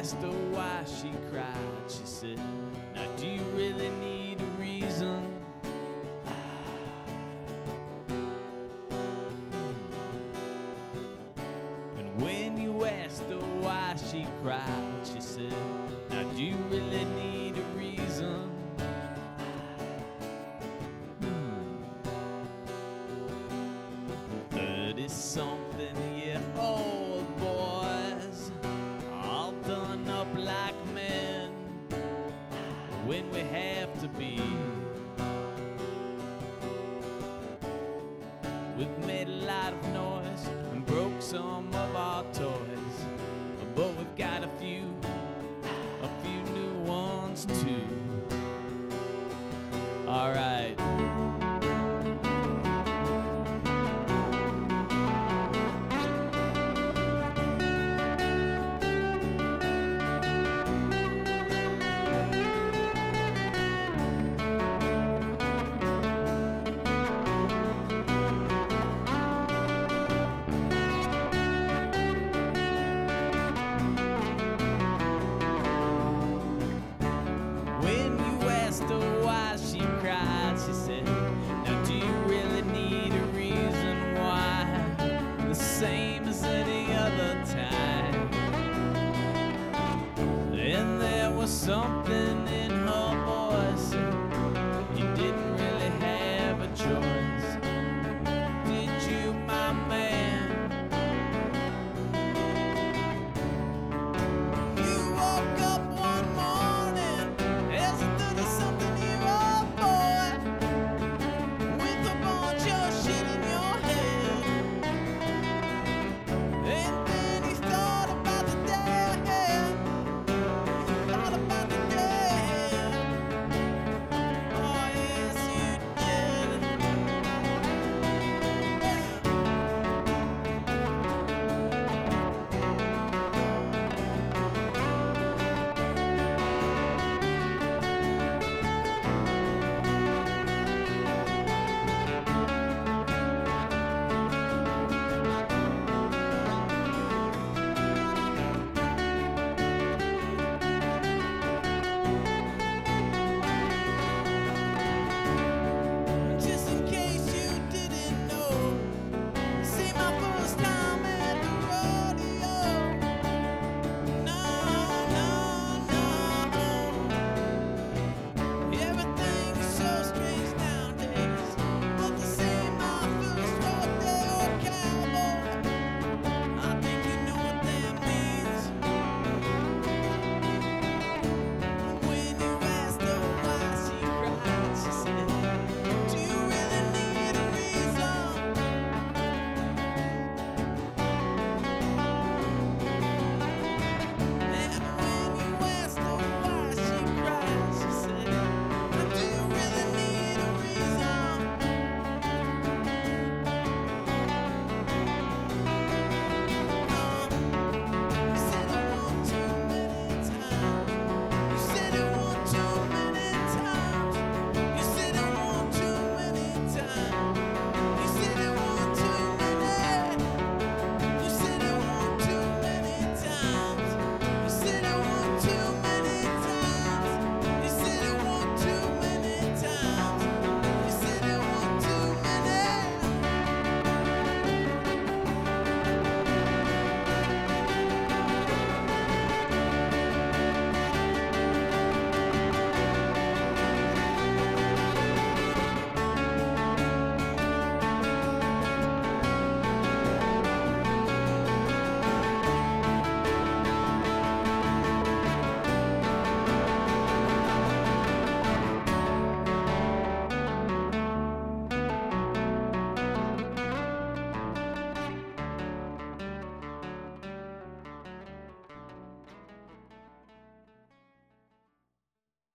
Asked her why she cried, she said, Now do you really need a reason? Hmm. And when you asked her why she cried, she said, Now do you really need a reason? Hmm. Thirty something to be. We've made a lot of noise and broke some of our toys, but we've got a few, a few new ones too.